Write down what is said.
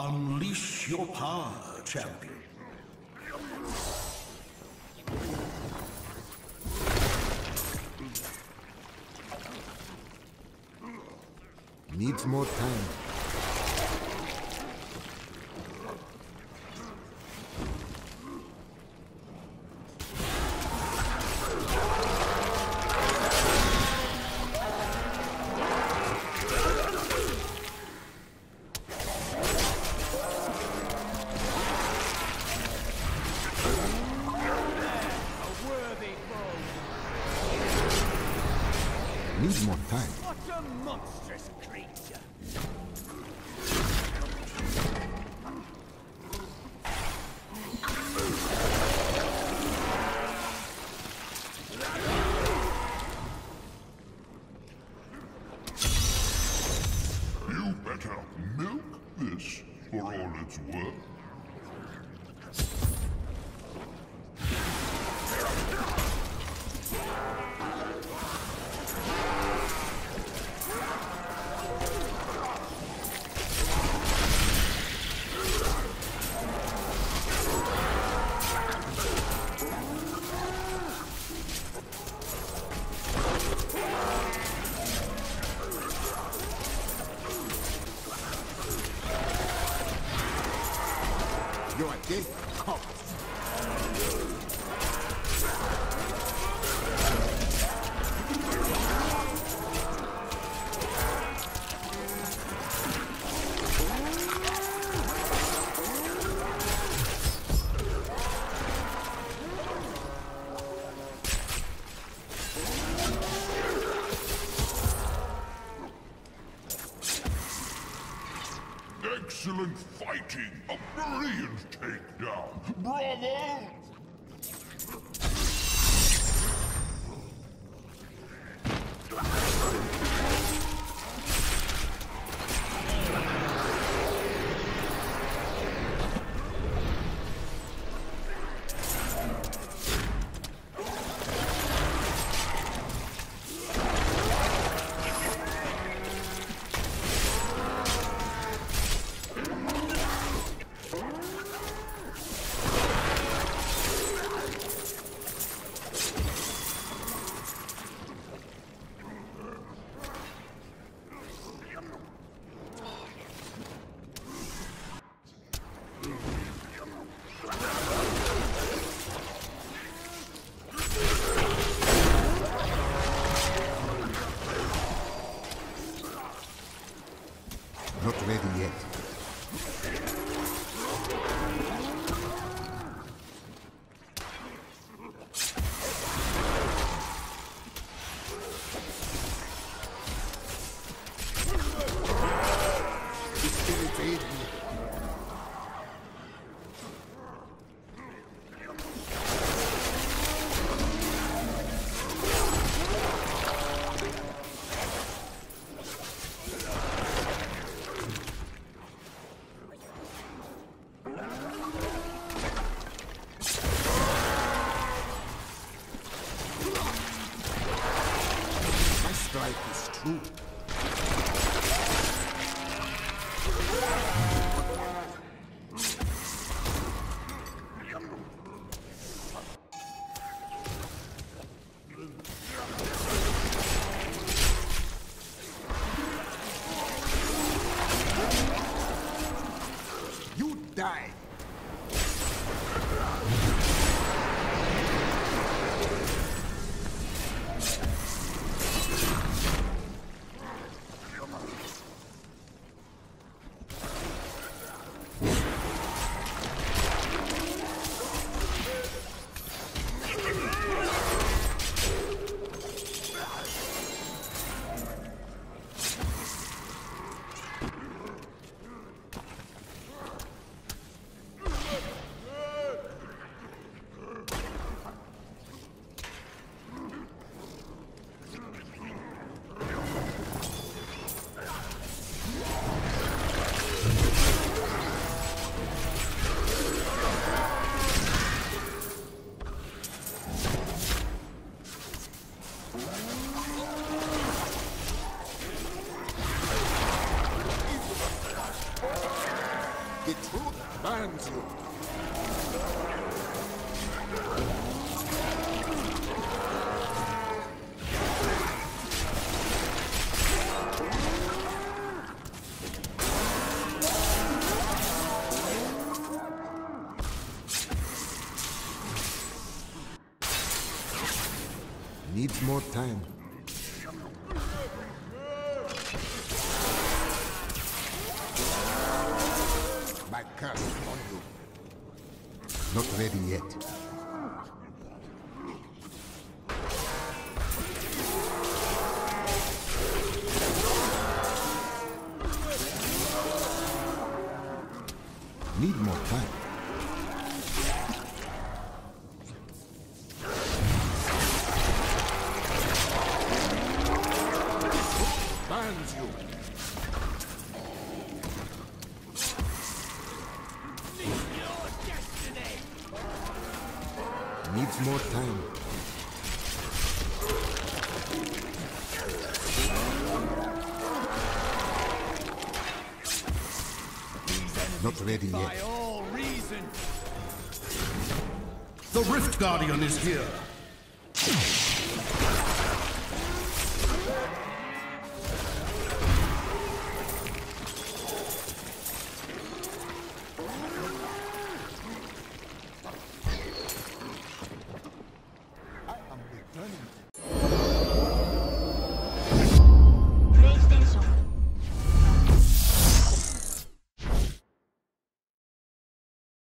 Unleash your power, champion. Needs more time. A monstrous creature! You better milk this for all it's worth. Excellent fighting! A brilliant takedown! Bravo! not ready yet. 음. The truth bans you. Needs more time. Not ready yet. Need more time. More time. Not ready yet. The Rift Guardian is here.